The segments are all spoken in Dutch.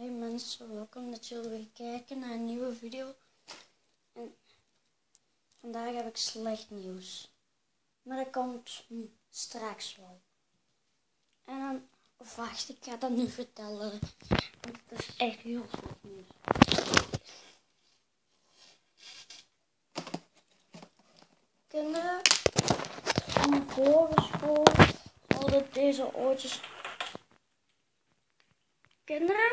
Hey mensen, welkom dat jullie weer kijken naar een nieuwe video. En vandaag heb ik slecht nieuws. Maar dat komt straks wel. En dan, of wacht, ik ga dat nu vertellen. Want het is echt heel slecht nieuws. Kinderen van vorige school hadden deze oortjes. Kinderen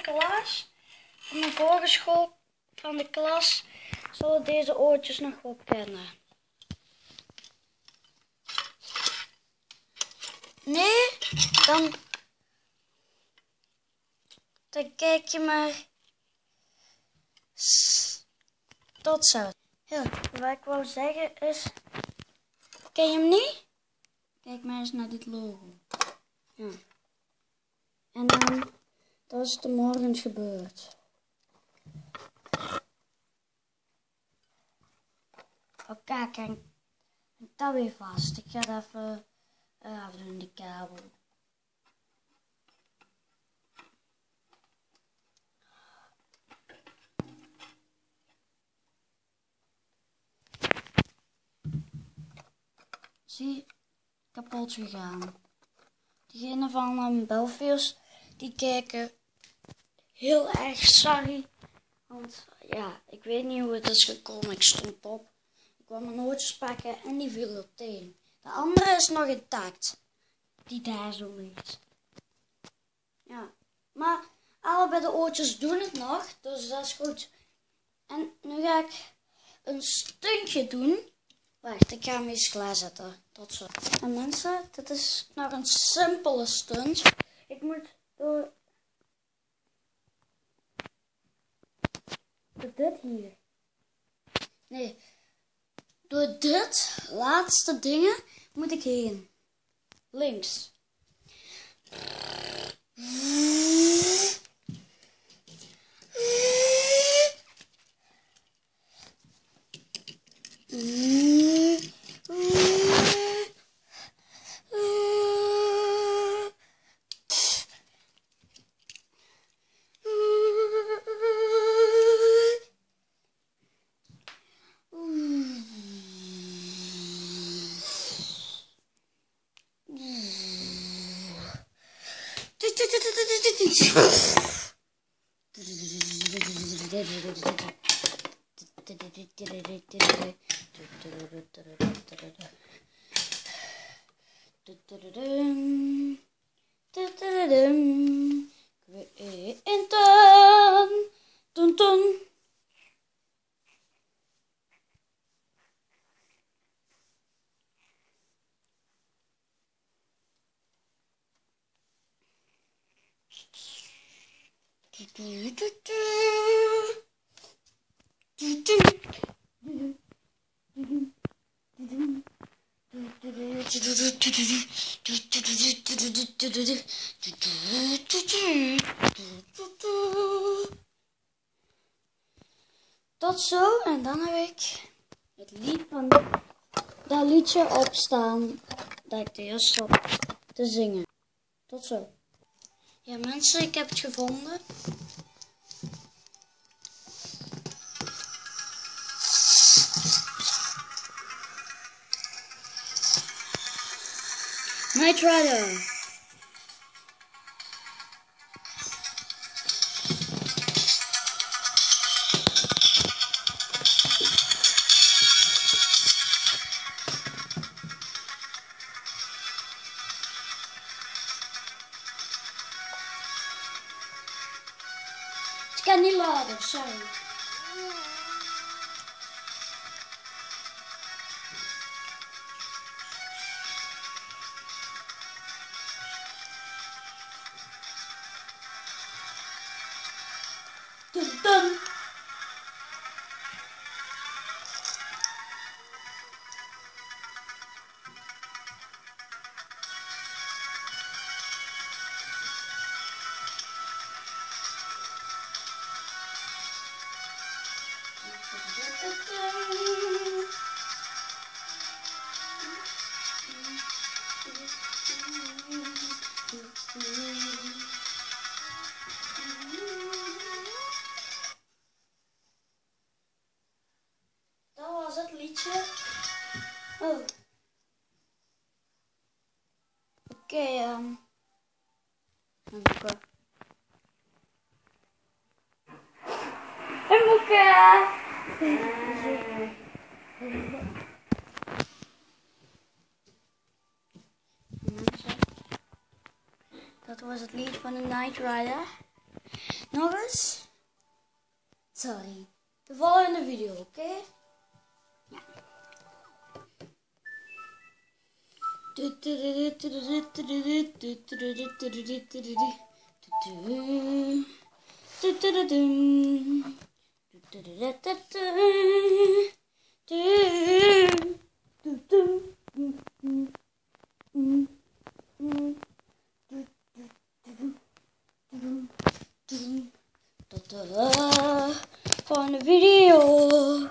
klas, van mijn vorige school, van de klas, zullen deze oortjes nog wel kennen. Nee, dan, dan kijk je maar tot zo. Ja, wat ik wou zeggen is, ken je hem niet? Kijk maar eens naar dit logo. Ja. En dan, dat is de morgen gebeurd. Oké, kijk, dat weer vast. Ik ga het even eh, afdoen, die kabel. Zie, kapot gegaan. Diegene van um, Belfius, die kijken heel erg sorry. Want ja, ik weet niet hoe het is gekomen. Ik stond op. Ik kwam mijn oortjes pakken en die viel op teen. De andere is nog intact. Die daar zo ligt. Ja, maar allebei de oortjes doen het nog. Dus dat is goed. En nu ga ik een stuntje doen. Wacht, ik ga hem eens klaarzetten. Tot zo. En mensen, dit is nog een simpele stunt. Ik moet door... Door dit hier. Nee. Door dit laatste dingen moet ik heen. Links. Quinten. Dun dun. Tot zo, en dan heb ik het lied van dat liedje opstaan dat ik de eerst stop te zingen. Tot zo. Ja mensen, ik heb het gevonden. Night Rider. Ik kan niet laden, sorry. Dun dun. Liedje. Oh. Oké, okay, um. Moeke. En Moeke! Dat was het lied van de Night Rider. Nog eens? Sorry. De volgende video, oké? Find a video.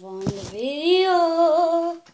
Find a video